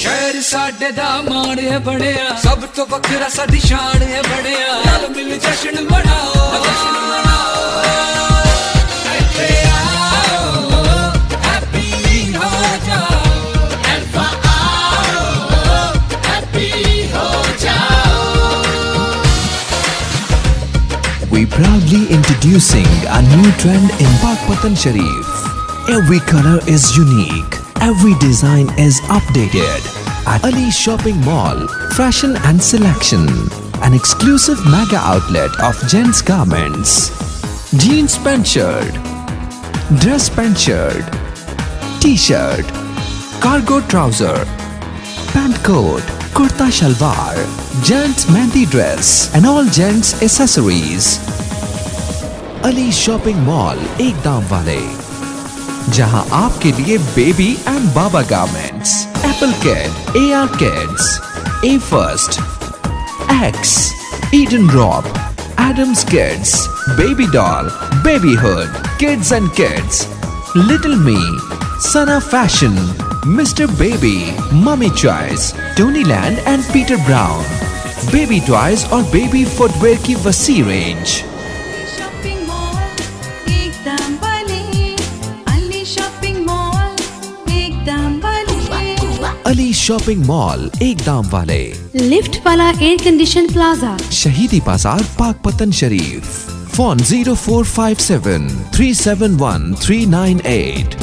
ਸ਼ਹਿਰ ਸਾਡੇ ਦਾ ਸਭ ਤੋਂ ਵੱਖਰਾ ਸਾਡੀ ਸ਼ਾਨ ਹੈ ਨਾਲ ਮਿਲ ਜਸ਼ਨ ਮਨਾਓ। we proudly introducing a new trend in Pakpattan Sharif. Every color is unique every design is updated. At Ali Shopping Mall, Fashion and Selection, an exclusive mega outlet of Gents Garments. Jeans pant shirt, dress pant shirt, t-shirt, cargo trouser, pant coat, kurta shalwar, gents mehndi dress and all gents accessories. Ali Shopping Mall, Ek Dam जहाँ आपके लिए baby and baba garments Apple kid A R kids A first X Eden rob Adams kids baby doll babyhood kids and kids little me Sana fashion mister baby mummy choice Tony land and Peter Brown baby toys और baby footwear की वसी range Ali shopping mall एक दाम वाले। Lift वाला air condition plaza शहीदी बाज़ार Pakpattan Sharif. Phone zero four five seven three seven one three nine eight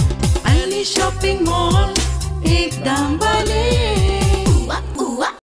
Ali shopping mall एक दाम वाले।